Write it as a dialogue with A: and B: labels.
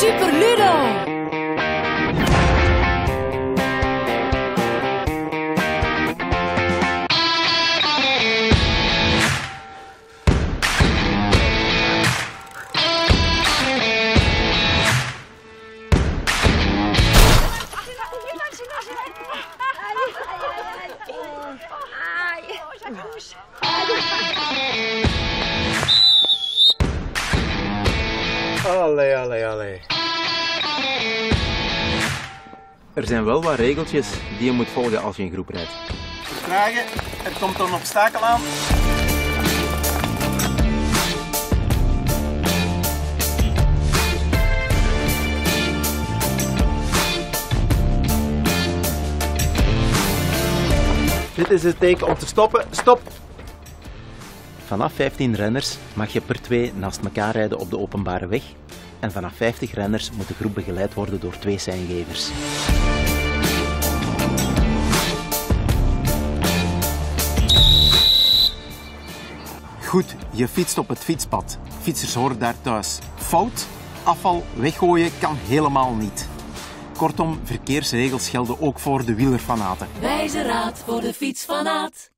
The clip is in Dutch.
A: Super Ludo!
B: Allee, allee, allee.
C: Er zijn wel wat regeltjes die je moet volgen als je een groep rijdt.
B: Vertragen, er komt een obstakel aan. Dit is het teken om te stoppen. Stop!
D: Vanaf 15 renners mag je per twee naast elkaar rijden op de openbare weg. En vanaf 50 renners moet de groep begeleid worden door twee seingevers.
B: Goed, je fietst op het fietspad. Fietsers horen daar thuis. Fout? Afval weggooien kan helemaal niet. Kortom, verkeersregels gelden ook voor de wielerfanaten.
A: Wijze raad voor de fietsfanaat.